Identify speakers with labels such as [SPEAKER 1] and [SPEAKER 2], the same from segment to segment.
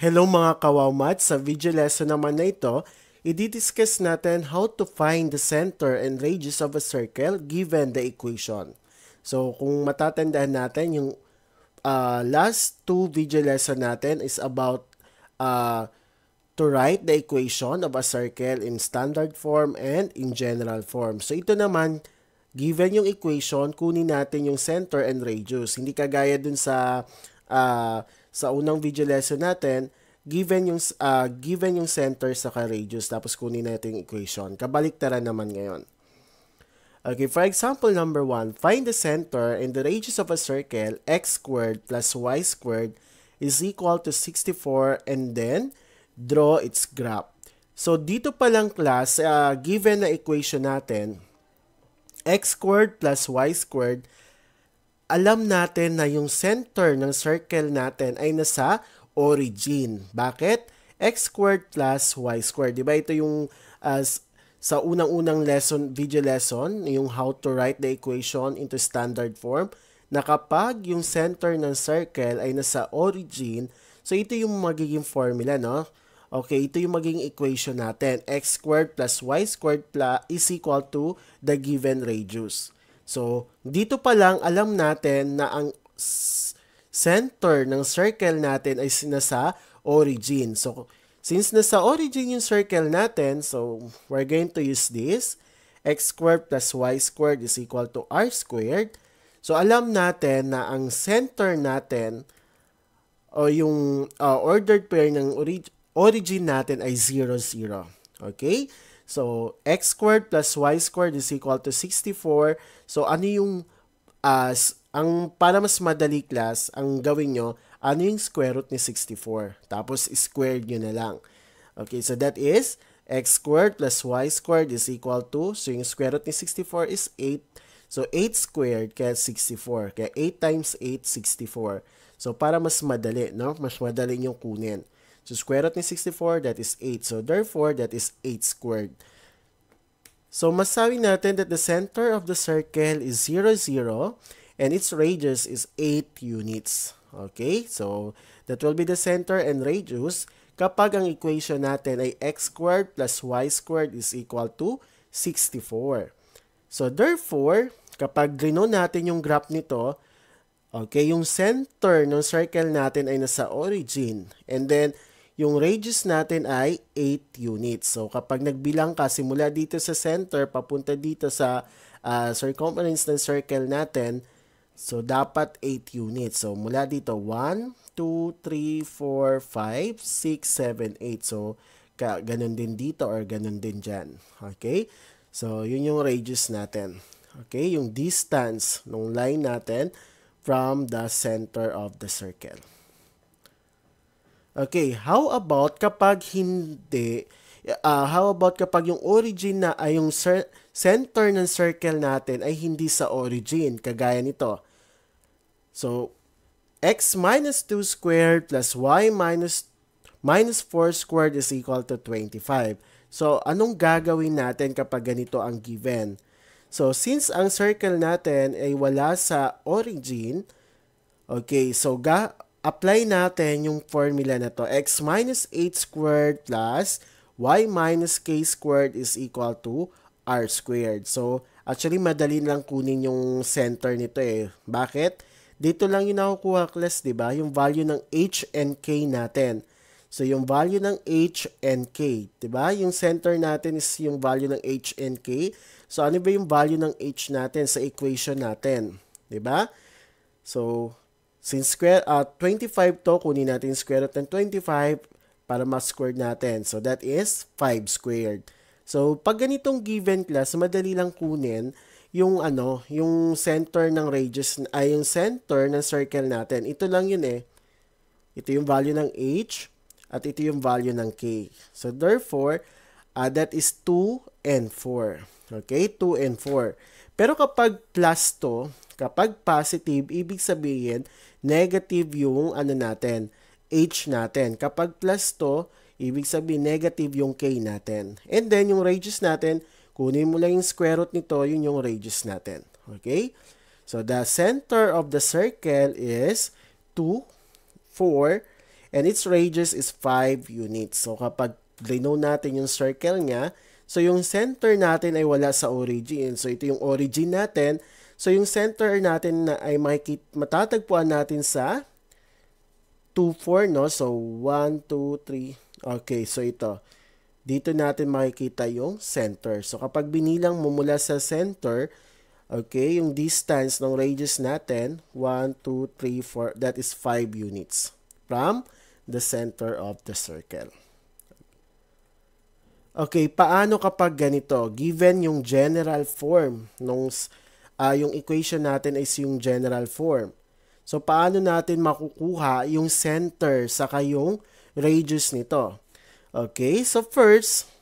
[SPEAKER 1] Hello mga kawawmat! Sa video lesson naman na ito, i-discuss natin how to find the center and radius of a circle given the equation. So kung matatandaan natin, yung uh, last two video lesson natin is about uh, to write the equation of a circle in standard form and in general form. So ito naman, given yung equation, kunin natin yung center and radius. Hindi kagaya dun sa uh, sa unang video lesson natin, given yung uh, given yung center sa radius tapos kunin natin yung equation. Kabaliktaran naman ngayon. Okay, for example number 1, find the center and the radius of a circle x squared plus y squared is equal to 64 and then draw its graph. So dito pa lang class, uh, given na equation natin, x squared plus y squared alam natin na yung center ng circle natin ay nasa origin. Bakit? x squared plus y squared. Diba ito yung uh, sa unang-unang lesson, video lesson, yung how to write the equation into standard form, na kapag yung center ng circle ay nasa origin, so ito yung magiging formula, no? Okay, ito yung magiging equation natin. x squared plus y squared plus is equal to the given radius. So, dito pa lang alam natin na ang center ng circle natin ay nasa origin. So, since nasa origin yung circle natin, so we're going to use this. x squared plus y squared is equal to r squared. So, alam natin na ang center natin o yung uh, ordered pair ng orig origin natin ay 0, 0. Okay? So, x squared plus y squared is equal to 64. So, ano yung, uh, ang, para mas madali class, ang gawin nyo, ano yung square root ni 64? Tapos, squared nyo na lang. Okay, so that is x squared plus y squared is equal to, so yung square root ni 64 is 8. So, 8 squared kaya 64. Kaya 8 times 8, 64. So, para mas madali, no? Mas madali yung kunin. So, square root ni 64, that is 8. So, therefore, that is 8 squared. So, masabi natin that the center of the circle is 0, 0, and its radius is 8 units. Okay? So, that will be the center and radius kapag ang equation natin ay x squared plus y squared is equal to 64. So, therefore, kapag drino natin yung graph nito, okay, yung center ng circle natin ay nasa origin. And then, yung radius natin ay 8 units. So, kapag nagbilang ka simula dito sa center, papunta dito sa uh, circumference ng circle natin, so dapat 8 units. So, mula dito, 1, 2, 3, 4, 5, 6, 7, 8. So, ka, ganun din dito or ganun din dyan. Okay? So, yun yung radius natin. Okay? Yung distance ng line natin from the center of the circle. Okay, how about kapag hindi, uh, how about kapag yung origin na ay yung center ng circle natin ay hindi sa origin, kagaya nito. So, x minus 2 squared plus y minus, minus 4 squared is equal to 25. So, anong gagawin natin kapag ganito ang given? So, since ang circle natin ay wala sa origin, okay, so ga apply natin yung formula na to. x minus 8 squared plus y minus k squared is equal to r squared. So, actually, madali lang kunin yung center nito eh. Bakit? Dito lang yung nakukuha class, di ba? Yung value ng h and k natin. So, yung value ng h and k, di ba? Yung center natin is yung value ng h and k. So, ano ba yung value ng h natin sa equation natin? Di ba? So, Since square, uh, 25 to, kunin natin square root ng 25 para ma-square natin. So, that is 5 squared. So, pag ganitong given class, madali lang kunin yung ano, yung center ng radius, ay yung center ng circle natin. Ito lang yun eh. Ito yung value ng h at ito yung value ng k. So, therefore, uh, that is 2 and 4. Okay? 2 and 4. Pero kapag plus to, kapag positive, ibig sabihin, negative yung ano natin, h natin. Kapag plus to, ibig sabihin negative yung k natin. And then yung radius natin, kunin mo lang yung square root nito, yun yung radius natin. Okay? So the center of the circle is 2, 4, and its radius is 5 units. So kapag denote natin yung circle niya, so yung center natin ay wala sa origin. So ito yung origin natin. So yung center natin na ay makikita, matatagpuan natin sa 2, 4, no? So 1, 2, 3. Okay, so ito. Dito natin makikita yung center. So kapag binilang mo mula sa center, Okay, yung distance ng radius natin, 1, 2, 3, 4, that is 5 units from the center of the circle. Okay, paano kapag ganito? Given yung general form, nung, uh, yung equation natin is yung general form. So, paano natin makukuha yung center sa yung radius nito? Okay, so first,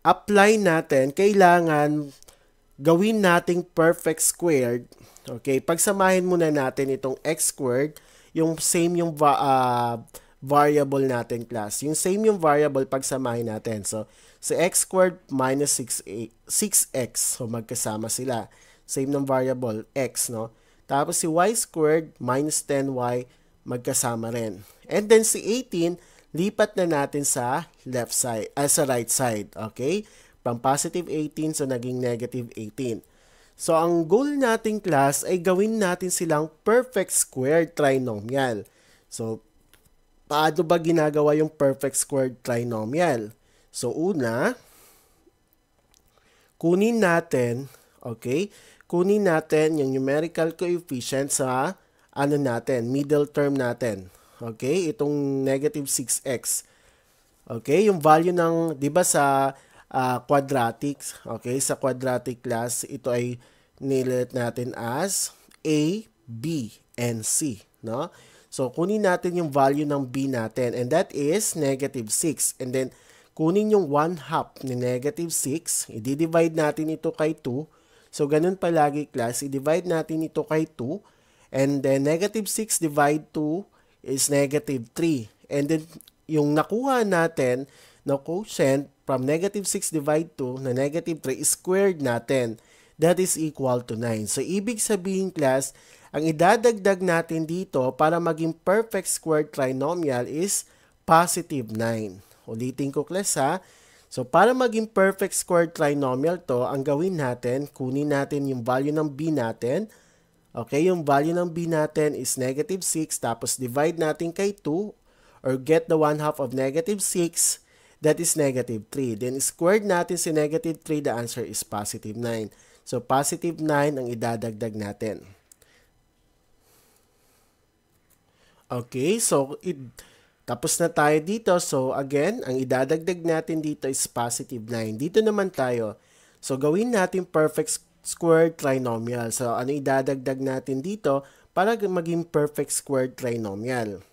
[SPEAKER 1] apply natin, kailangan gawin nating perfect squared, okay, pagsamahin muna natin itong x squared, yung same yung va- uh, variable natin class. Yung same yung variable pagsamahin natin. So, si x squared minus 6, 6x. So, magkasama sila. Same ng variable, x, no? Tapos si y squared minus 10y, magkasama rin. And then si 18, lipat na natin sa left side, uh, sa right side, okay? From positive 18 so naging negative 18. So ang goal nating class ay gawin natin silang perfect square trinomial. So paano ba ginagawa yung perfect square trinomial? So una, kunin natin, okay, kunin natin yung numerical coefficient sa ano natin, middle term natin. Okay, itong negative 6x. Okay, yung value ng, di ba sa uh, quadratics. Okay, sa quadratic class, ito ay nilit natin as A, B, and C. No? So, kunin natin yung value ng B natin and that is negative 6. And then, kunin yung 1 half ni negative 6, i-divide natin ito kay 2. So, ganun palagi class, i-divide natin ito kay 2. And then, negative 6 divide 2 is negative 3. And then, yung nakuha natin na quotient from negative 6 divide 2 na negative 3 squared natin. That is equal to 9. So, ibig sabihin class, ang idadagdag natin dito para maging perfect squared trinomial is positive 9. Ulitin ko class ha. So, para maging perfect squared trinomial to, ang gawin natin, kunin natin yung value ng b natin. Okay, yung value ng b natin is negative 6, tapos divide natin kay 2, or get the 1 half of negative 6, that is negative 3. Then squared natin si negative 3, the answer is positive 9. So positive 9 ang idadagdag natin. Okay, so it, tapos na tayo dito. So again, ang idadagdag natin dito is positive 9. Dito naman tayo. So gawin natin perfect squared trinomial. So ano idadagdag natin dito para maging perfect squared trinomial?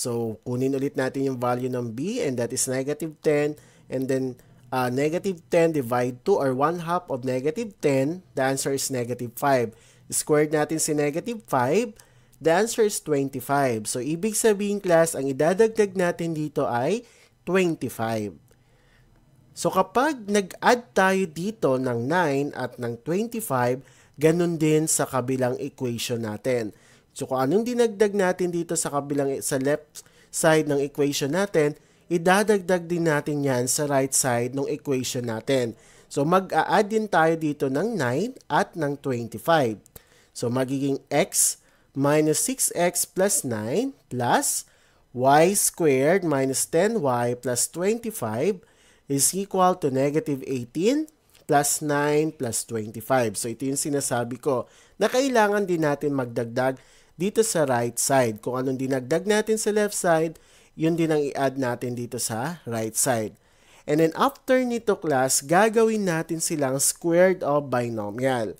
[SPEAKER 1] So, kunin ulit natin yung value ng b and that is negative 10 and then uh, negative 10 divide 2 or 1 half of negative 10, the answer is negative 5. Squared natin si negative 5, the answer is 25. So, ibig sabihin class, ang idadagdag natin dito ay 25. So, kapag nag-add tayo dito ng 9 at ng 25, ganun din sa kabilang equation natin. So kung anong dinagdag natin dito sa kabilang sa left side ng equation natin, idadagdag din natin yan sa right side ng equation natin. So mag-a-add din tayo dito ng 9 at ng 25. So magiging x minus 6x plus 9 plus y squared minus 10y plus 25 is equal to negative 18 plus 9 plus 25. So ito yung sinasabi ko na kailangan din natin magdagdag dito sa right side. Kung anong dinagdag natin sa left side, yun din ang i-add natin dito sa right side. And then after nito class, gagawin natin silang squared of binomial.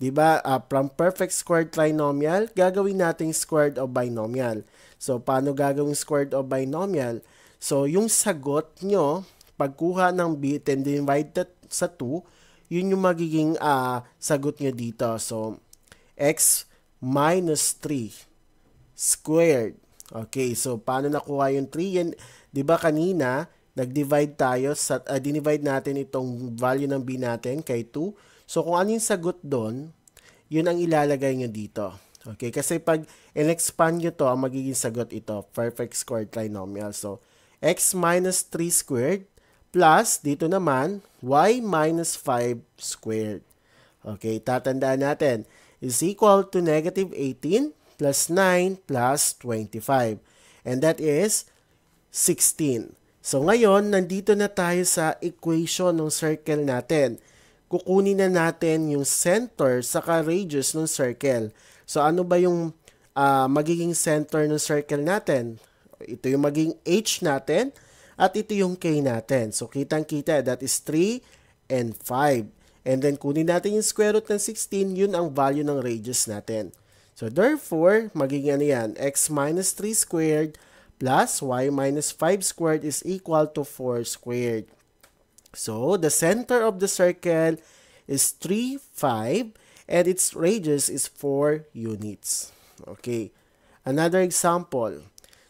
[SPEAKER 1] 'Di ba? Uh, from perfect squared trinomial, gagawin natin squared of binomial. So paano gagawin squared of binomial? So yung sagot nyo, pagkuha ng b and divide sa 2, yun yung magiging uh, sagot nyo dito. So x minus 3 squared. Okay, so paano nakuha yung 3? Yan, 'di ba kanina nag-divide tayo sa uh, dinivide natin itong value ng b natin kay 2. So kung ano yung sagot doon, yun ang ilalagay nyo dito. Okay, kasi pag in-expand nyo to, ang magiging sagot ito, perfect squared trinomial. So, x minus 3 squared plus, dito naman, y minus 5 squared. Okay, tatandaan natin, is equal to negative 18 plus 9 plus 25. And that is 16. So ngayon, nandito na tayo sa equation ng circle natin. Kukunin na natin yung center sa radius ng circle. So ano ba yung uh, magiging center ng circle natin? Ito yung magiging h natin at ito yung k natin. So kitang-kita that is 3 and 5. And then kunin natin yung square root ng 16, yun ang value ng radius natin. So therefore, magiging ano yan? x minus 3 squared plus y minus 5 squared is equal to 4 squared. So the center of the circle is 3, 5 and its radius is 4 units. Okay. Another example.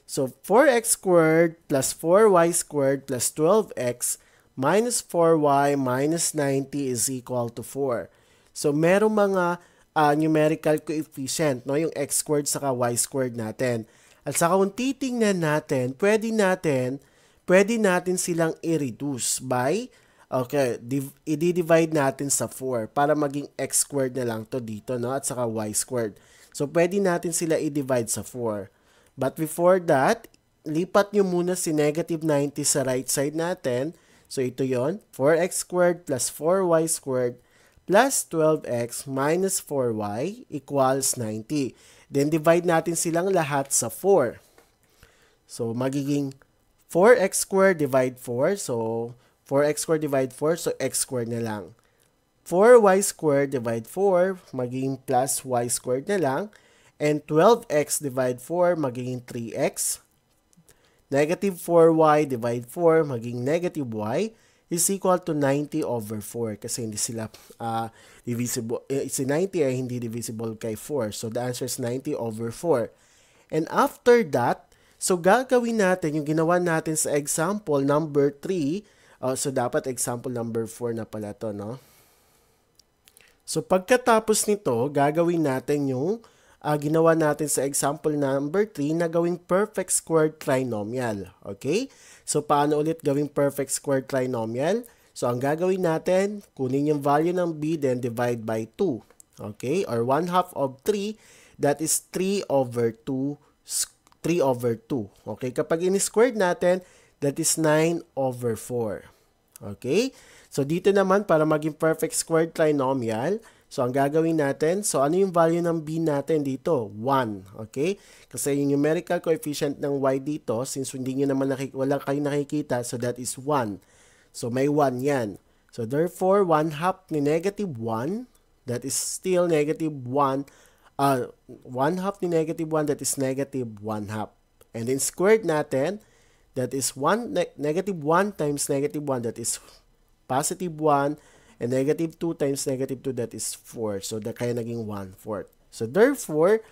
[SPEAKER 1] So 4x squared plus 4y squared plus 12x minus 4y minus 90 is equal to 4. So merong mga uh, numerical coefficient, no? yung x squared saka y squared natin. At saka kung titingnan natin, pwede natin, pwede natin silang i-reduce by Okay, i-divide natin sa 4 para maging x squared na lang to dito, no? At saka y squared. So, pwede natin sila i-divide sa 4. But before that, lipat nyo muna si negative 90 sa right side natin. So, ito yon 4x squared plus 4y squared plus 12x minus 4y equals 90. Then, divide natin silang lahat sa 4. So, magiging 4x squared divide 4. So, 4x squared divide 4, so x squared na lang. 4y squared divide 4, magiging plus y squared na lang. And 12x divide 4, magiging 3x. Negative 4y divide 4, magiging negative y is equal to 90 over 4 kasi hindi sila uh, divisible. Eh, si 90 ay hindi divisible kay 4. So the answer is 90 over 4. And after that, so gagawin natin yung ginawa natin sa example number 3 Uh, so, dapat example number 4 na pala to, no? So, pagkatapos nito, gagawin natin yung uh, ginawa natin sa example number 3 na gawing perfect squared trinomial. Okay? So, paano ulit gawing perfect squared trinomial? So, ang gagawin natin, kunin yung value ng b, then divide by 2. Okay? Or 1 half of 3, that is 3 over 2, 3 over 2. Okay? Kapag in-squared natin, that is 9 over 4. Okay? So, dito naman, para maging perfect squared trinomial, so ang gagawin natin, so ano yung value ng b natin dito? 1. Okay? Kasi yung numerical coefficient ng y dito, since hindi nyo naman nakik wala kayong nakikita, so that is 1. So, may 1 yan. So, therefore, 1 half ni negative 1, that is still negative 1, uh, 1 half ni negative 1, that is negative 1 half. And then, squared natin, that is 1 ne negative 1 times negative 1 that is positive 1 and negative 2 times negative 2 that is 4 so da kaya naging 1 fourth so therefore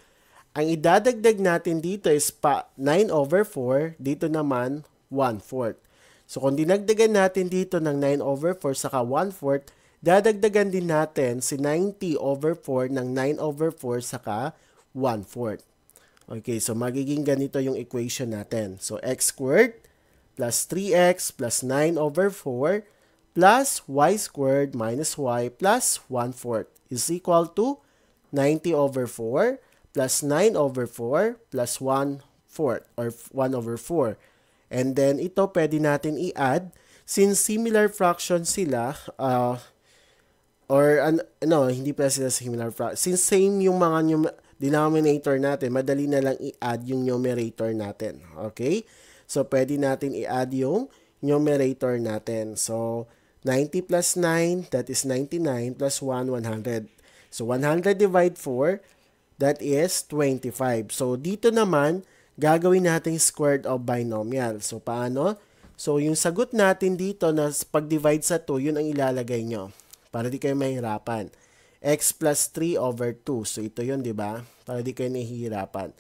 [SPEAKER 1] ang idadagdag natin dito is pa 9 over 4 dito naman 1 fourth so kung dinagdagan natin dito ng 9 over 4 saka 1 fourth dadagdagan din natin si 90 over 4 ng 9 over 4 saka 1 fourth Okay, so magiging ganito yung equation natin. So, x squared plus 3x plus 9 over 4 plus y squared minus y plus 1 fourth is equal to 90 over 4 plus 9 over 4 plus 1 fourth or 1 over 4. And then, ito pwede natin i-add since similar fraction sila, uh, or ano, hindi pala sila similar fraction. Since same yung mga num denominator natin, madali na lang i-add yung numerator natin. Okay? So, pwede natin i-add yung numerator natin. So, 90 plus 9, that is 99 plus 1, 100. So, 100 divide 4, that is 25. So, dito naman, gagawin natin squared of binomial. So, paano? So, yung sagot natin dito na pag-divide sa 2, yun ang ilalagay nyo. Para di kayo mahirapan x plus 3 over 2. So, ito yun, di ba? Para di kayo nahihirapan.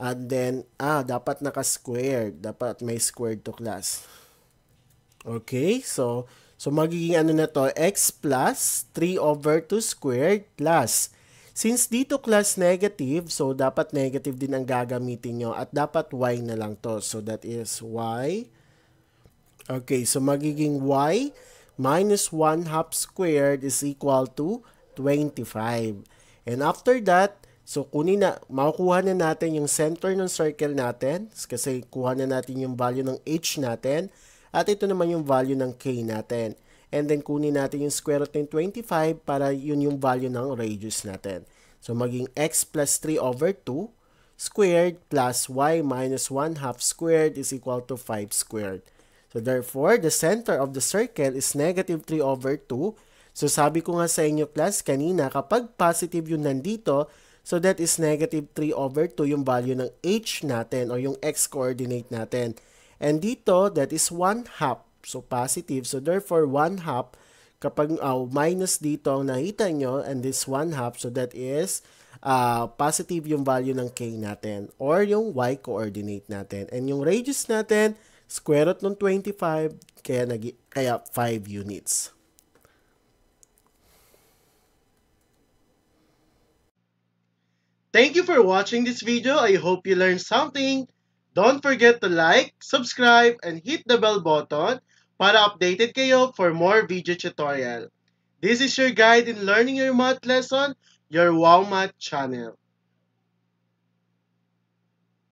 [SPEAKER 1] And then, ah, dapat naka-squared. Dapat may squared to class. Okay, so, so magiging ano na to, x plus 3 over 2 squared plus. Since dito class negative, so dapat negative din ang gagamitin nyo at dapat y na lang to. So that is y. Okay, so magiging y minus 1 half squared is equal to 25. And after that, so kunin na, makukuha na natin yung center ng circle natin kasi kuha na natin yung value ng h natin at ito naman yung value ng k natin. And then kunin natin yung square root ng 25 para yun yung value ng radius natin. So maging x plus 3 over 2 squared plus y minus 1 half squared is equal to 5 squared. So therefore, the center of the circle is negative 3 over 2. So sabi ko nga sa inyo class kanina, kapag positive yung nandito, so that is negative 3 over 2 yung value ng h natin o yung x coordinate natin. And dito, that is 1 half. So, positive. So, therefore, 1 half, kapag uh, minus dito ang nakita nyo, and this 1 half, so that is uh, positive yung value ng k natin or yung y coordinate natin. And yung radius natin, square root ng 25, kaya, nag kaya 5 units. Thank you for watching this video. I hope you learned something. Don't forget to like, subscribe, and hit the bell button para updated kayo for more video tutorial. This is your guide in learning your math lesson, your Wow Math channel.